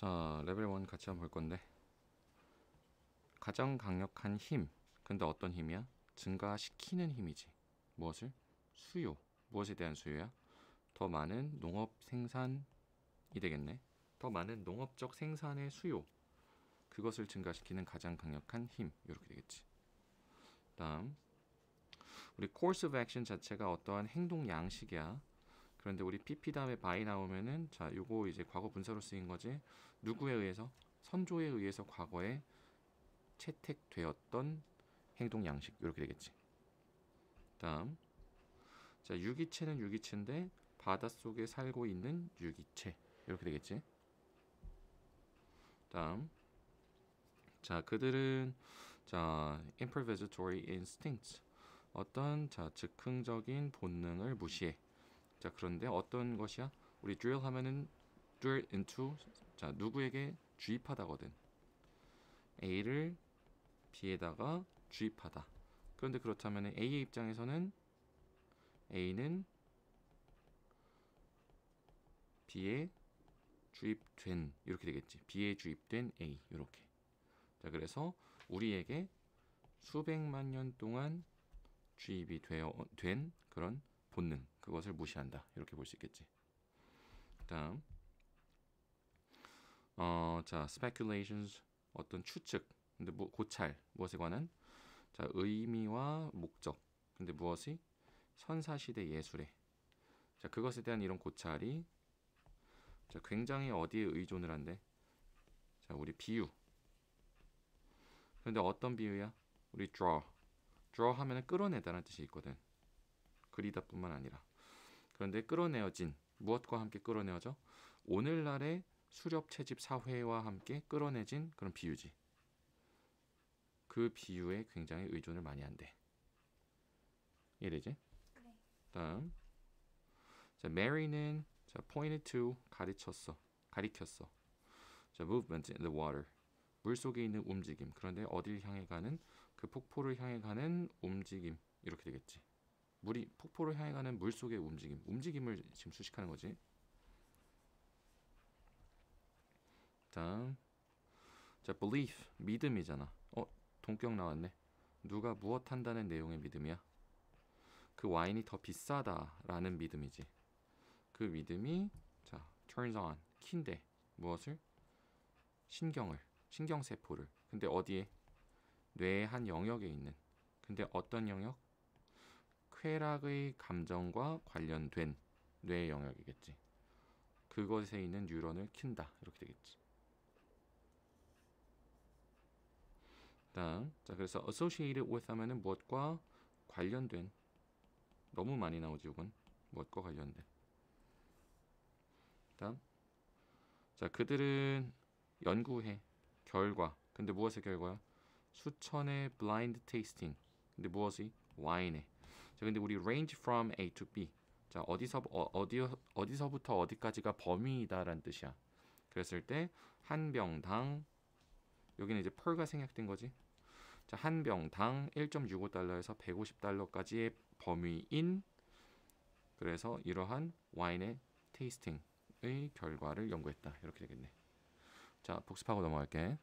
자, 레벨 1 같이 한번 볼 건데. 가장 강력한 힘. 근데 어떤 힘이야? 증가시키는 힘이지. 무엇을? 수요. 무엇에 대한 수요야? 더 많은 농업 생산이 되겠네. 더 많은 농업적 생산의 수요. 그것을 증가시키는 가장 강력한 힘. 이렇게 되겠지. 다음 우리 course of action 자체가 어떠한 행동 양식이야. 그런데 우리 pp 다음에 by 나오면은 자 요거 이제 과거 분사로 쓰인 거지. 누구에 의해서? 선조에 의해서 과거에 채택되었던 행동 양식. 이렇게 되겠지. 다음. 자 유기체는 유기체인데 바닷속에 살고 있는 유기체. 이렇게 되겠지. 다음. 자 그들은 자 improvisatory instincts. 어떤 자 즉흥적인 본능을 무시해 자 그런데 어떤 것이야? 우리 drill 하면은 drill into 자 누구에게 주입하다거든. A를 B에다가 주입하다. 그런데 그렇다면 A의 입장에서는 A는 B에 주입된 이렇게 되겠지. B에 주입된 A 이렇게. 자 그래서 우리에게 수백만 년 동안 주입이 되어 된 그런 본능 그것을 무시한다. 이렇게 볼 수 있겠지. 다음. 어자 speculations 어떤 추측. 근데 뭐 고찰 무엇에 관한? 자 의미와 목적. 근데 무엇이? 선사시대 예술에. 자 그것에 대한 이런 고찰이 자 굉장히 어디에 의존을 한대? 자 우리 비유. 근데 어떤 비유야? 우리 draw. draw 하면은 끌어내다라는 뜻이 있거든 그리다뿐만 아니라. 그런데 끌어내어진 무엇과 함께 끌어내어져? 오늘날의 수렵 채집 사회와 함께 끌어내진 그런 비유지. 그 비유에 굉장히 의존을 많이 한대. 이해되지? 네. 다음. 자 Mary는 자 pointed to 가르쳤어 가리켰어. 자 movement in the water. 물 속에 있는 움직임. 그런데 어딜 향해 가는? 그 폭포를 향해 가는 움직임. 이렇게 되겠지 물이 폭포를 향해 가는 물 속의 움직임, 움직임을 지금 수식하는 거지. 다음, 자 belief 믿음이잖아. 어 동격 나왔네. 누가 무엇 한다는 내용의 믿음이야? 그 와인이 더 비싸다라는 믿음이지. 그 믿음이 자 turns on 킨데 무엇을 신경을 신경 세포를 근데 어디에 뇌의 한 영역에 있는 근데 어떤 영역 쾌락의 감정과 관련된 뇌의 영역이겠지. 그것에 있는 뉴런을 킨다. 이렇게 되겠지. 다음, 자 그래서 associated with 하면은 무엇과 관련된 너무 많이 나오지 이건 무엇과 관련된. 다음, 자 그들은 연구해 결과. 근데 무엇의 결과야? 수천의 blind tasting. 근데 무엇이? 와인의. 자, 근데 우리 range from A to B. 자, 어디서 어, 어디 어디서부터 어디까지가 범위이다라는 뜻이야. 그랬을 때 한 병당 여기는 이제 per가 생략된 거지. 자, 한 병당 1.65달러에서 150달러까지의 범위인 그래서 이러한 와인의 테이스팅의 결과를 연구했다. 이렇게 되겠네. 자, 복습하고 넘어갈게.